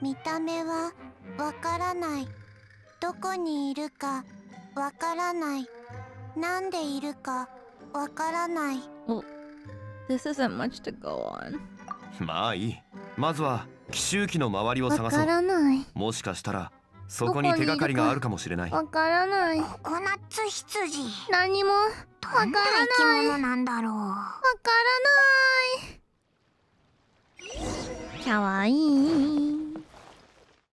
見た目はわからないどこにいるかわからないなんでいるかわからない Well, this isn't much to go on. まあいいまずは奇襲機の周りを探そうわからない。もしかしたらそこに手がかりがあるかもしれないわからない。ココナッツ羊何もわからなない。生き物なんだろうわからない。かわいい。